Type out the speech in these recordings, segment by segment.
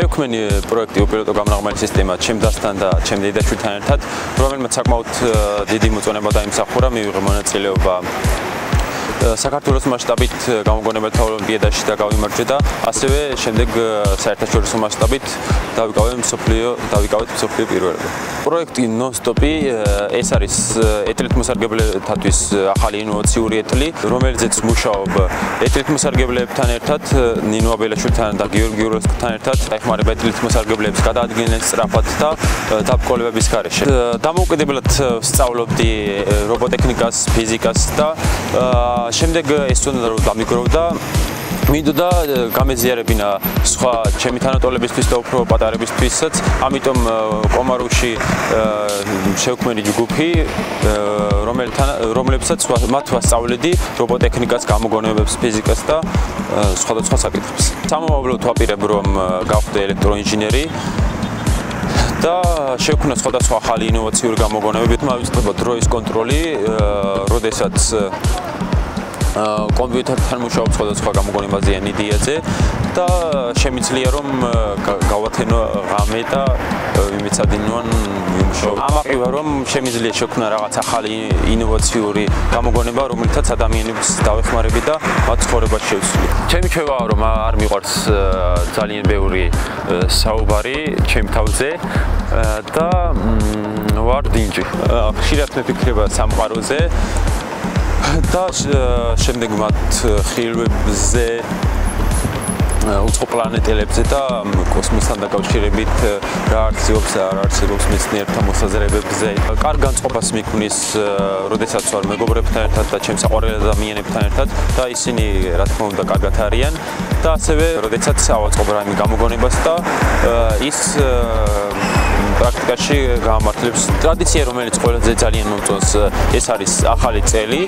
შევქმენი პროექტი უპილოტო გამრაღმელი სისტემა ჩემდასთან და ჩემ დედაშვილთან ერთად, რომელმაც საკმაოდ დიდი მოწონება დაიმსახურა, მივიღე მონაწილეობა საქართველოს მასშტაბით გამოგონებათა ოლიმპიადაში და გავიმარჯვე და ასევე შემდეგ საერთაშორისო მასშტაბით დავიკავე მსოფლიო დავიკავეთ მსოფლიო პირველობა. პროექტი ნონსტოპი ეს არის ეთლეთ მოსარგებლეთათვის ახალი ინოვაციური ეთლი, რომელზეც მუშაობ ეთლეთ მოსარგებლებთან ერთად ნინო აბელაშვილთან და გიორგი უროსთან ერთად ეხმარება ეთლეთ მოსარგებლებს გადაადგენენ სწრაფად და დაბკოლებების გარეშე. დამოუკიდებლად სწავლობდი რობოტექნიკას, ფიზიკას და შემდეგ ეს უნდა რომ დამიგროვდა მინდოდა გამეზიარებინა სხვა ჩემი თანატოლებისთვის და უფრო პატარებისთვისაც, ამიტომ კომაროვში შევქმენი ჯგუფი, რომელთან რომლებსაც მათ ვასწავლედი რობოტექნიკას, გამოგონებებს, ფიზიკას და სხვადასხვა საკითხებს. სამომავლოდ ვაპირებ რომ გავხდე ელექტროინჟინერი და შევქმნა სხვადასხვა ახალი ინოვაციური გამოგონებები, მოვიწყდება დროის კონტროლი, როდესაც კომპიუტერთან მუშაობ სხვადასხვა გამოგონებაზე NVIDIA-ზე და შემიძლია რომ გავათენო ღამე და იმეცადინონ იმუშაო. ამაყივა რომ შემიძლია შექმნა რაღაც ახალი ინოვაციური გამოგონება, რომელთაც ადამიანებს დავეხმარები და მათ ცხოვრებას შევცვლი. ჩემი ჩვევაა რომ არ მიყვარს ძალიან ბევრი საუბარი ჩემ თავზე და ვარ დინჯი. ხშირად მეფიქრება სამყაროზე და შემდეგ მათ ხილვებზე უცხო პლანეტელებზე და კოსმოსთან დაკავშირებით რა არსებობს და რა არსებობს მეცნიერთა მოსაზრებებზე. კარგ განწყობას მიქმნის, როდესაც ვარ მეგობრებთან ერთად და ჩემს საყვარელ ადამიანებთან ერთად და ისინი რა თქმა უნდა კარგად არიან და ასევე როდესაც ავაწყობ რაიმე გამოგონებას და ის პრაქტიკაში გამართლებს ტრადიცია, რომელიც ყველაზე ძალიან მომწონს, ეს არის ახალი წელი.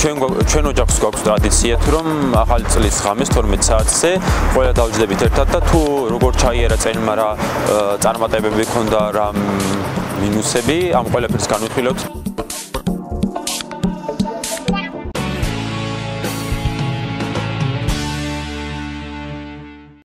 ჩვენ ჩვენ ოჯახს გვაქვს ტრადიცია, თუ რომ ახალი წლის ღამეს 12 საათზე ყველა დავჯდებით ერთად და თუ როგორ ჩაიერა წელმა რა წარმატებები ქონდა რა მინუსები, ამ ყველაფერს განვიხილავთ.